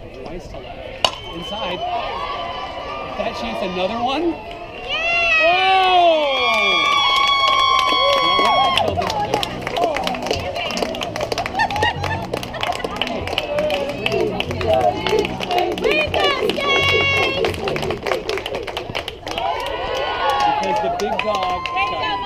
Twice to left. Inside. If That chance, another one. Yeah, what? Because the big dog got